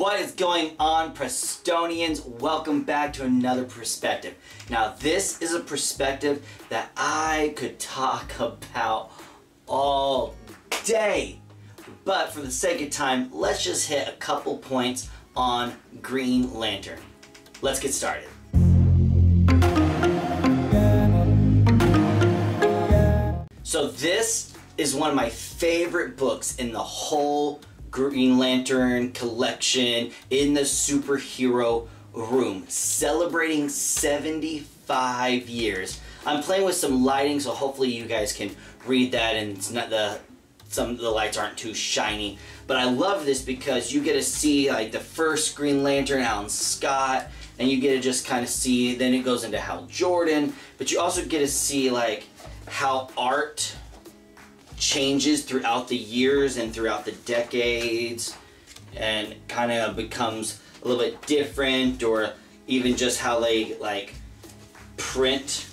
What is going on, Prestonians? Welcome back to another perspective. Now, this is a perspective that I could talk about all day. But for the sake of time, let's just hit a couple points on Green Lantern. Let's get started. So this is one of my favorite books in the whole Green Lantern collection in the superhero room, celebrating 75 years. I'm playing with some lighting, so hopefully you guys can read that and it's not the some of the lights aren't too shiny. But I love this because you get to see like the first Green Lantern, Alan Scott, and you get to just kind of see, then it goes into Hal Jordan, but you also get to see like how art changes throughout the years and throughout the decades and kind of becomes a little bit different or even just how they like print.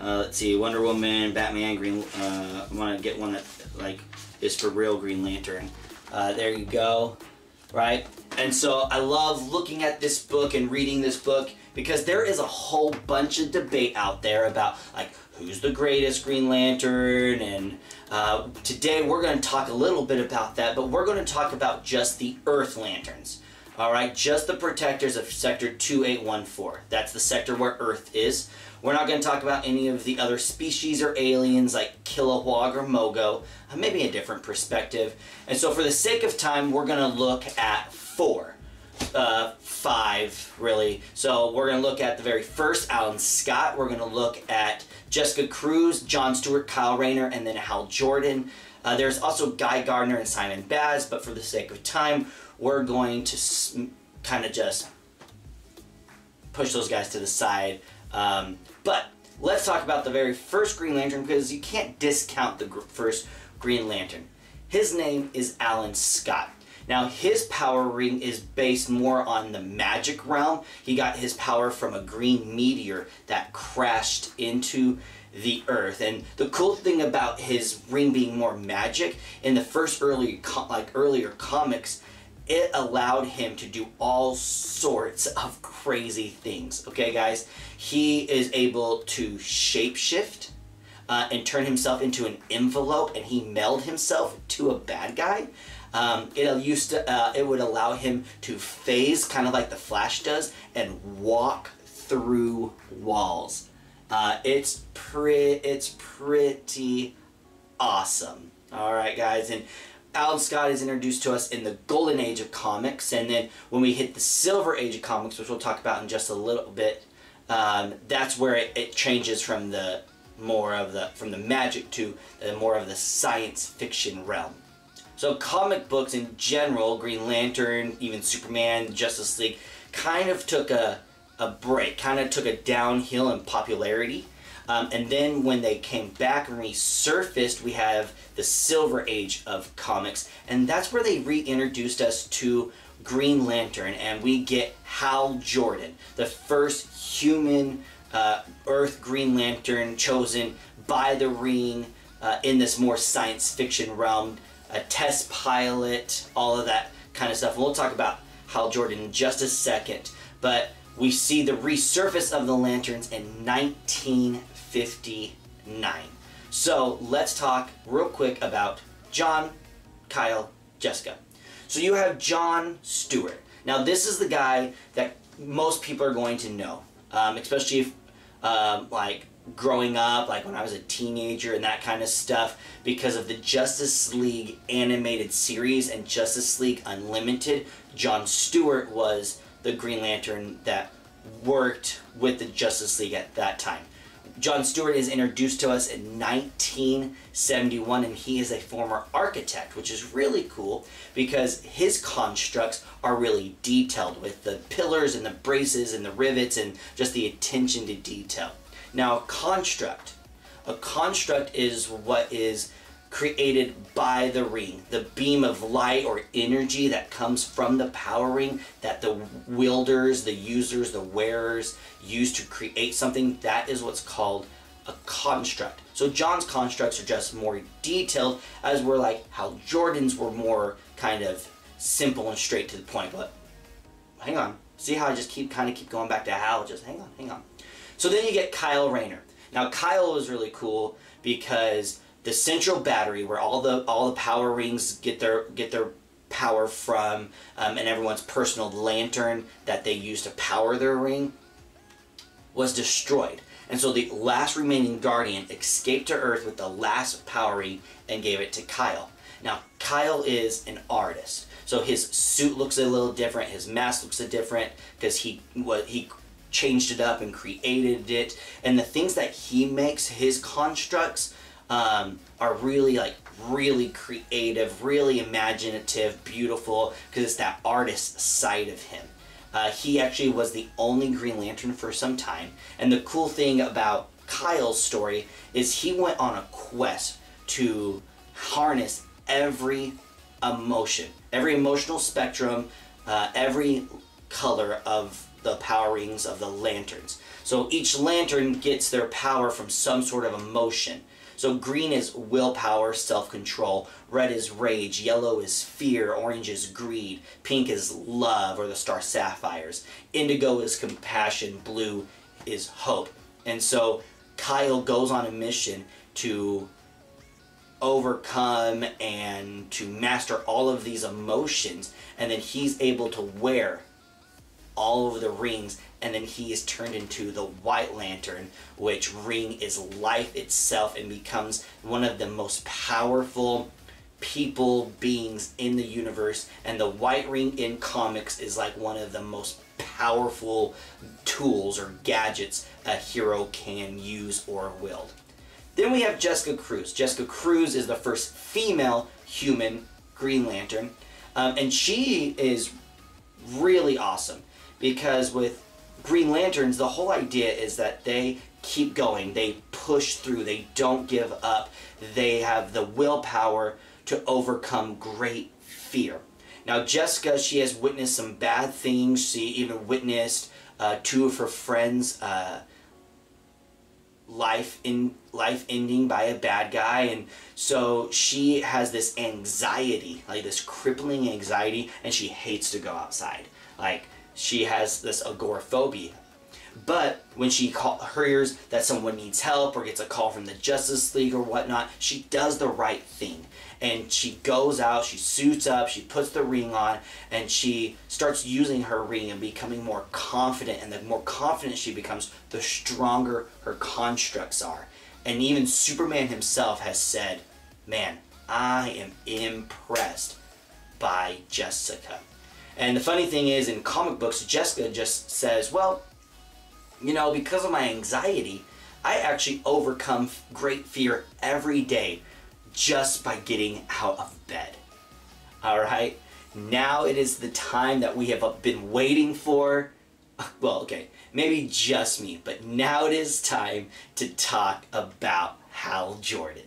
Uh, let's see Wonder Woman Batman Green uh, I want to get one that like is for real Green Lantern. Uh, there you go right and so I love looking at this book and reading this book because there is a whole bunch of debate out there about like who's the greatest Green Lantern? And uh, today we're going to talk a little bit about that but we're going to talk about just the Earth Lanterns. Alright just the protectors of sector 2814 that's the sector where Earth is we're not going to talk about any of the other species or aliens like Kilowog or Mogo uh, maybe a different perspective and so for the sake of time we're going to look at four uh, five, really. So we're going to look at the very first, Alan Scott. We're going to look at Jessica Cruz, John Stewart, Kyle Rayner, and then Hal Jordan. Uh, there's also Guy Gardner and Simon Baz, but for the sake of time, we're going to kind of just push those guys to the side. Um, but let's talk about the very first Green Lantern because you can't discount the gr first Green Lantern. His name is Alan Scott. Now his power ring is based more on the magic realm. He got his power from a green meteor that crashed into the earth and the cool thing about his ring being more magic in the first early like earlier comics it allowed him to do all sorts of crazy things okay guys he is able to shapeshift uh, and turn himself into an envelope and he meld himself to a bad guy um, it used to uh, it would allow him to phase kind of like the Flash does and walk through walls. Uh, it's pretty it's pretty awesome. All right, guys, and Alan Scott is introduced to us in the golden age of comics, and then when we hit the silver age of comics, which we'll talk about in just a little bit, um, that's where it, it changes from the more of the from the magic to the more of the science fiction realm. So comic books in general, Green Lantern, even Superman, Justice League, kind of took a, a break, kind of took a downhill in popularity. Um, and then when they came back and resurfaced, we have the Silver Age of comics. And that's where they reintroduced us to Green Lantern. And we get Hal Jordan, the first human uh, Earth Green Lantern chosen by the Ring uh, in this more science fiction realm a test pilot, all of that kind of stuff. And we'll talk about Hal Jordan in just a second. But we see the resurface of the lanterns in 1959. So let's talk real quick about John, Kyle, Jessica. So you have John Stewart. Now this is the guy that most people are going to know, um, especially if um, like growing up, like when I was a teenager and that kind of stuff, because of the Justice League animated series and Justice League Unlimited. John Stewart was the Green Lantern that worked with the Justice League at that time. John Stewart is introduced to us in 1971 and he is a former architect, which is really cool because his constructs are really detailed with the pillars and the braces and the rivets and just the attention to detail. Now, a construct. A construct is what is created by the ring. The beam of light or energy that comes from the power ring that the wielders, the users, the wearers use to create something, that is what's called a construct. So John's constructs are just more detailed as were like Hal Jordan's were more kind of simple and straight to the point. But hang on, see how I just keep kind of keep going back to Hal? Just hang on, hang on. So then you get Kyle Rayner. Now Kyle was really cool because the central battery where all the all the power rings get their get their power from um, and everyone's personal lantern that they use to power their ring was destroyed. And so the last remaining Guardian escaped to Earth with the last power ring and gave it to Kyle. Now, Kyle is an artist. So his suit looks a little different, his mask looks a different because he what he changed it up and created it. And the things that he makes, his constructs, um, are really like really creative, really imaginative, beautiful, because it's that artist side of him. Uh, he actually was the only Green Lantern for some time. And the cool thing about Kyle's story is he went on a quest to harness every emotion, every emotional spectrum, uh, every color of the power rings of the lanterns. So each lantern gets their power from some sort of emotion. So green is willpower, self-control. Red is rage. Yellow is fear. Orange is greed. Pink is love or the star sapphires. Indigo is compassion. Blue is hope. And so Kyle goes on a mission to overcome and to master all of these emotions and then he's able to wear all over the rings and then he is turned into the white lantern which ring is life itself and becomes one of the most powerful people beings in the universe and the white ring in comics is like one of the most powerful tools or gadgets a hero can use or wield then we have Jessica Cruz. Jessica Cruz is the first female human Green Lantern. Um, and she is really awesome because with Green Lanterns, the whole idea is that they keep going, they push through, they don't give up, they have the willpower to overcome great fear. Now, Jessica, she has witnessed some bad things. She even witnessed uh, two of her friends. Uh, life in life ending by a bad guy and so she has this anxiety like this crippling anxiety and she hates to go outside like she has this agoraphobia but when she call, hears that someone needs help or gets a call from the Justice League or whatnot, she does the right thing. And she goes out, she suits up, she puts the ring on, and she starts using her ring and becoming more confident. And the more confident she becomes, the stronger her constructs are. And even Superman himself has said, Man, I am impressed by Jessica. And the funny thing is, in comic books, Jessica just says, Well, you know, because of my anxiety, I actually overcome great fear every day just by getting out of bed. All right? Now it is the time that we have uh, been waiting for. Well, okay, maybe just me, but now it is time to talk about Hal Jordan.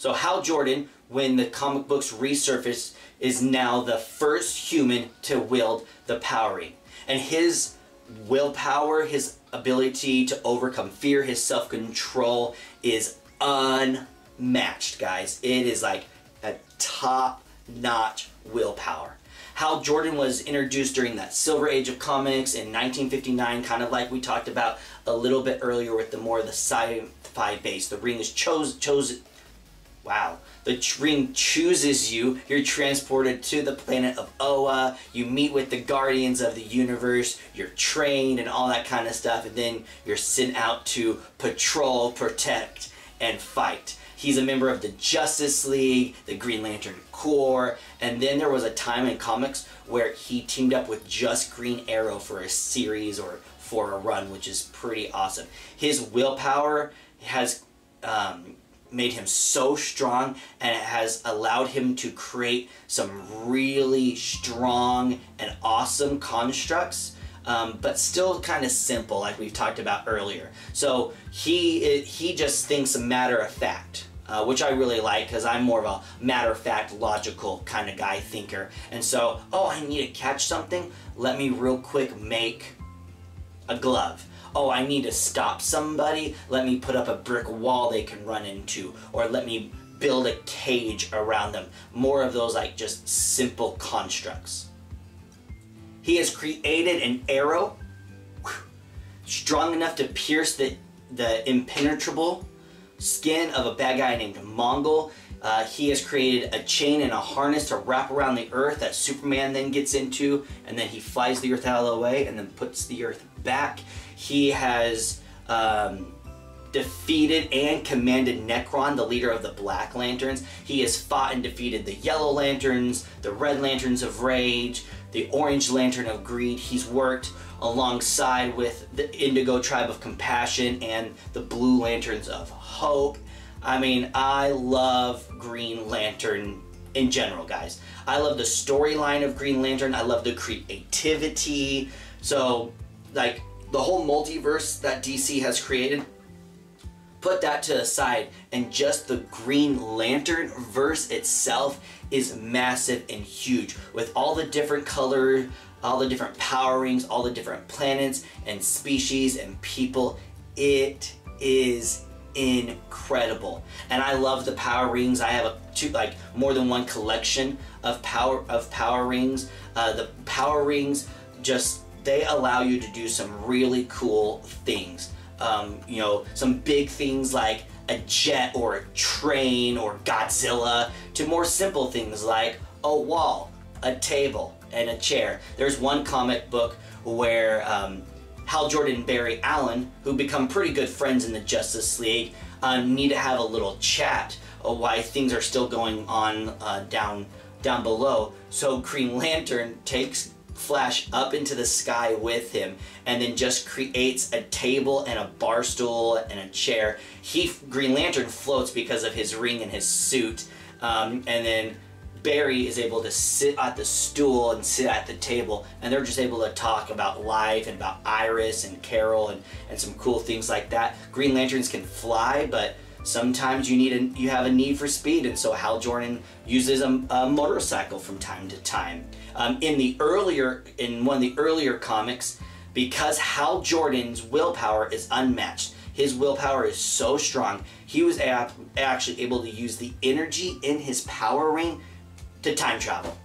So Hal Jordan, when the comic books resurfaced, is now the first human to wield the power ring. And his willpower, his ability to overcome fear, his self-control is unmatched, guys. It is like a top-notch willpower. Hal Jordan was introduced during that silver age of comics in 1959, kind of like we talked about a little bit earlier with the more of the sci-fi base. The ring is chose, chosen, wow, the ring chooses you. You're transported to the planet of Oa. You meet with the guardians of the universe. You're trained and all that kind of stuff. And then you're sent out to patrol, protect, and fight. He's a member of the Justice League, the Green Lantern Corps, and then there was a time in comics where he teamed up with just Green Arrow for a series or for a run, which is pretty awesome. His willpower has um, made him so strong and it has allowed him to create some really strong and awesome constructs um, but still kind of simple like we've talked about earlier. So he he just thinks a matter of fact uh, which I really like because I'm more of a matter of fact logical kind of guy thinker. And so oh I need to catch something? Let me real quick make a glove oh, I need to stop somebody, let me put up a brick wall they can run into, or let me build a cage around them. More of those like just simple constructs. He has created an arrow strong enough to pierce the, the impenetrable skin of a bad guy named Mongul. Uh, he has created a chain and a harness to wrap around the earth that Superman then gets into, and then he flies the earth out of the way and then puts the earth back. He has um, defeated and commanded Nekron, the leader of the Black Lanterns. He has fought and defeated the Yellow Lanterns, the Red Lanterns of Rage, the Orange Lantern of Greed. He's worked alongside with the Indigo Tribe of Compassion and the Blue Lanterns of Hope. I mean, I love Green Lantern in general, guys. I love the storyline of Green Lantern. I love the creativity. So, like, the whole multiverse that DC has created, put that to the side, and just the Green Lantern verse itself is massive and huge. With all the different color, all the different power rings, all the different planets and species and people, it is incredible. And I love the power rings. I have a two like more than one collection of power of power rings. Uh, the power rings just they allow you to do some really cool things. Um, you know, some big things like a jet or a train or Godzilla to more simple things like a wall, a table, and a chair. There's one comic book where um, Hal Jordan and Barry Allen, who become pretty good friends in the Justice League, uh, need to have a little chat of why things are still going on uh, down down below. So Green Lantern takes Flash up into the sky with him and then just creates a table and a bar stool and a chair. He, Green Lantern, floats because of his ring and his suit. Um, and then Barry is able to sit at the stool and sit at the table, and they're just able to talk about life and about Iris and Carol and, and some cool things like that. Green Lanterns can fly, but sometimes you need a, you have a need for speed, and so Hal Jordan uses a, a motorcycle from time to time. Um, in the earlier, in one of the earlier comics, because Hal Jordan's willpower is unmatched, his willpower is so strong, he was actually able to use the energy in his power ring to time travel.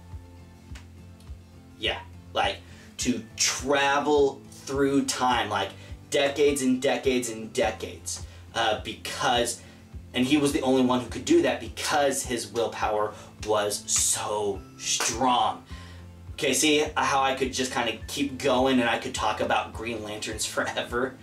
Yeah, like to travel through time, like decades and decades and decades, uh, because, and he was the only one who could do that because his willpower was so strong. Okay, see how I could just kind of keep going and I could talk about Green Lanterns forever?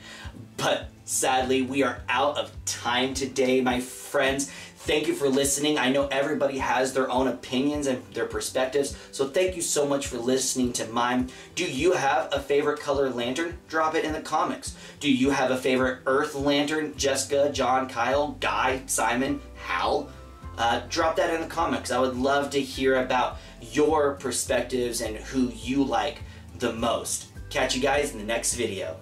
But sadly, we are out of time today, my friends. Thank you for listening. I know everybody has their own opinions and their perspectives, so thank you so much for listening to mine. Do you have a favorite color lantern? Drop it in the comics. Do you have a favorite Earth lantern? Jessica, John, Kyle, Guy, Simon, Hal? Uh, drop that in the comics. I would love to hear about your perspectives and who you like the most. Catch you guys in the next video.